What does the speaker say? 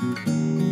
Música